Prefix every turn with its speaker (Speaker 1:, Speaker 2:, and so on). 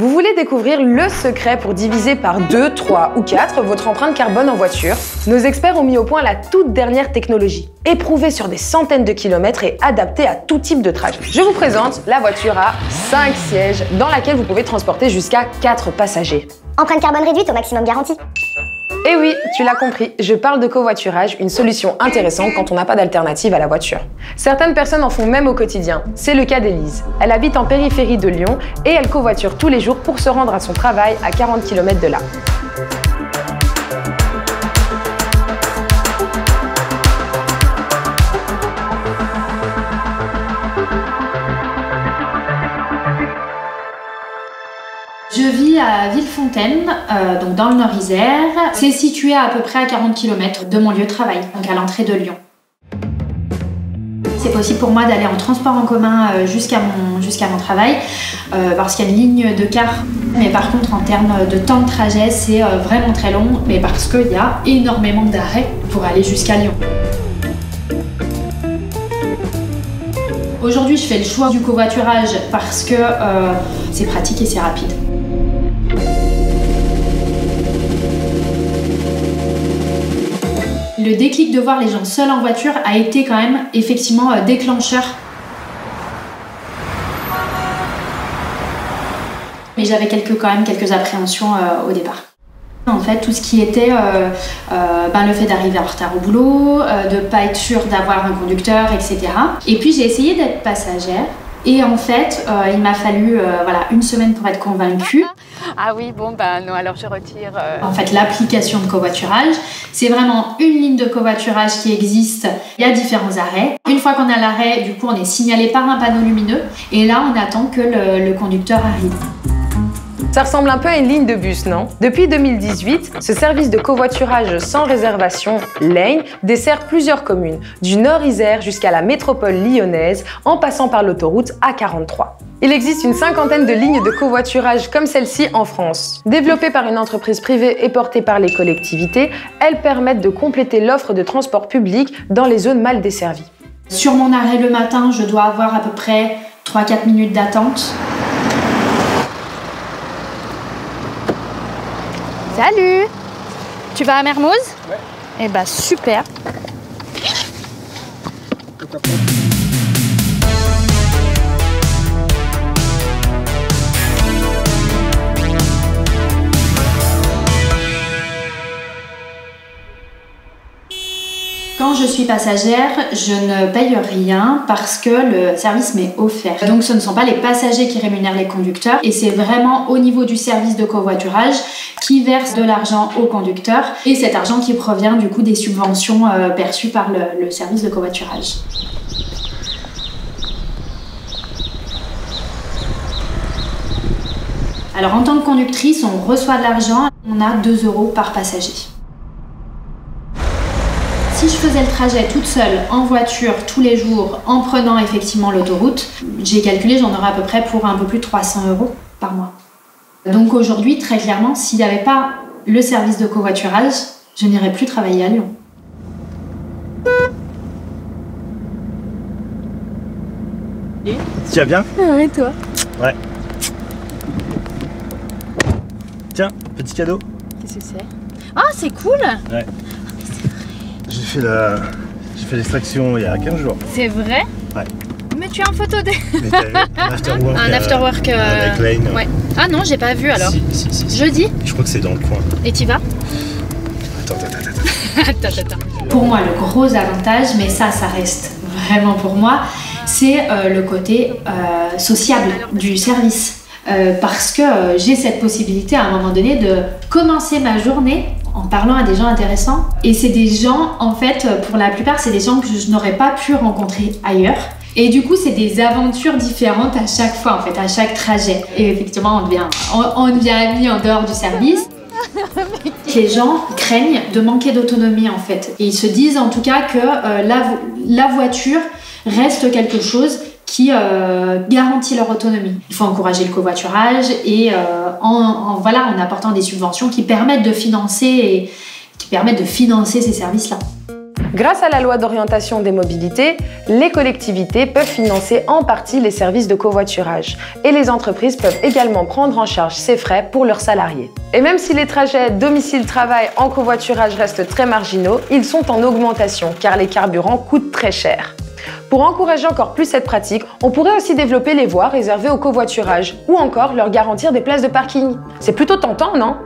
Speaker 1: Vous voulez découvrir le secret pour diviser par 2, 3 ou 4 votre empreinte carbone en voiture? Nos experts ont mis au point la toute dernière technologie, éprouvée sur des centaines de kilomètres et adaptée à tout type de trajet. Je vous présente la voiture à 5 sièges dans laquelle vous pouvez transporter jusqu'à 4 passagers.
Speaker 2: Empreinte carbone réduite au maximum garantie.
Speaker 1: Eh oui, tu l'as compris, je parle de covoiturage, une solution intéressante quand on n'a pas d'alternative à la voiture. Certaines personnes en font même au quotidien. C'est le cas d'Elise. Elle habite en périphérie de Lyon et elle covoiture tous les jours pour se rendre à son travail à 40 km de là.
Speaker 3: Je vis à Villefontaine, euh, donc dans le Nord-Isère. C'est situé à, peu près à 40 km de mon lieu de travail, donc à l'entrée de Lyon. C'est possible pour moi d'aller en transport en commun euh, jusqu'à mon, jusqu'à mon travail euh, parce qu'il y a une ligne de car. Mais par contre, en termes de temps de trajet, c'est vraiment très long, mais parce qu'il y a énormément d'arrêts pour aller jusqu'à Lyon. Aujourd'hui, je fais le choix du covoiturage parce que c'est pratique et c'est rapide. le déclic de voir les gens seuls en voiture a été quand même effectivement euh, déclencheur. Mais j'avais quelques, quand même quelques appréhensions euh, au départ. En fait, tout ce qui était euh, ben, le fait d'arriver en retard au boulot, de ne pas être sûr d'avoir un conducteur, etc. Et puis j'ai essayé d'être passagère. Et en fait, il m'a fallu voilà, une semaine pour être convaincue.
Speaker 4: Ah oui, bon, ben non, alors je retire. Euh.
Speaker 3: En fait, l'application de covoiturage, c'est vraiment une ligne de covoiturage qui existe. Il y a différents arrêts. Une fois qu'on a l'arrêt, du coup, on est signalé par un panneau lumineux. Et là, on attend que le, conducteur arrive.
Speaker 1: Ça ressemble un peu à une ligne de bus, non? Depuis 2018, ce service de covoiturage sans réservation, Lane, dessert plusieurs communes, du Nord-Isère jusqu'à la métropole lyonnaise, en passant par l'autoroute A43. Il existe une cinquantaine de lignes de covoiturage comme celle-ci en France. Développées par une entreprise privée et portées par les collectivités, elles permettent de compléter l'offre de transport public dans les zones mal desservies.
Speaker 3: Sur mon arrêt le matin, je dois avoir à peu près 3-4 minutes d'attente.
Speaker 4: Salut Tu vas à Mermoz Ouais. Eh bah super
Speaker 3: Quand je suis passagère, je ne paye rien parce que le service m'est offert. Donc ce ne sont pas les passagers qui rémunèrent les conducteurs et c'est vraiment au niveau du service de covoiturage qui verse de l'argent aux conducteurs et cet argent qui provient du coup des subventions euh, perçues par le, le service de covoiturage. Alors en tant que conductrice, on reçoit de l'argent, on a 2 euros par passager. Si je faisais le trajet toute seule en voiture tous les jours en prenant effectivement l'autoroute, j'ai calculé j'en aurais à peu près pour un peu plus de 300 euros par mois. Donc aujourd'hui, très clairement, s'il n'y avait pas le service de covoiturage, je n'irais plus travailler à Lyon.
Speaker 5: Tu vas bien?
Speaker 4: Ouais, et toi?
Speaker 5: Ouais. Tiens, petit cadeau.
Speaker 4: Qu'est-ce que c'est? Ah, c'est cool
Speaker 5: Ouais. J'ai fait la... J'ai fait l'extraction il y a 15 jours.
Speaker 4: C'est vrai
Speaker 5: Ouais.
Speaker 4: Mais tu as une photo de...
Speaker 5: un afterwork.
Speaker 4: un afterwork
Speaker 5: euh, avec Lane.
Speaker 4: Ouais. Ah non, j'ai pas vu alors.
Speaker 5: Si, si, si,
Speaker 4: Jeudi
Speaker 5: Je crois que c'est dans le coin.
Speaker 4: Et t'y vas
Speaker 5: Attends, attends, attends.
Speaker 4: attends, attends.
Speaker 3: Pour moi, le gros avantage, mais ça, ça reste vraiment pour moi, c'est euh, le côté euh, sociable du service. parce que j'ai cette possibilité à un moment donné de commencer ma journée en parlant à des gens intéressants. Et c'est des gens, en fait, pour la plupart, c'est des gens que je n'aurais pas pu rencontrer ailleurs. Et du coup, c'est des aventures différentes à chaque fois, en fait, à chaque trajet. Et effectivement, on devient, on, devient amis en dehors du service. Les gens craignent de manquer d'autonomie, en fait. Et ils se disent, en tout cas, que euh, la, la voiture reste quelque chose qui euh, garantit leur autonomie. Il faut encourager le covoiturage et euh, en, voilà, en apportant des subventions qui permettent de financer qui permettent de financer ces services-là.
Speaker 1: Grâce à la loi d'orientation des mobilités, les collectivités peuvent financer en partie les services de covoiturage et les entreprises peuvent également prendre en charge ces frais pour leurs salariés. Et même si les trajets domicile-travail en covoiturage restent très marginaux, ils sont en augmentation car les carburants coûtent très cher. Pour encourager encore plus cette pratique, on pourrait aussi développer les voies réservées au covoiturage ou encore leur garantir des places de parking. C'est plutôt tentant, non?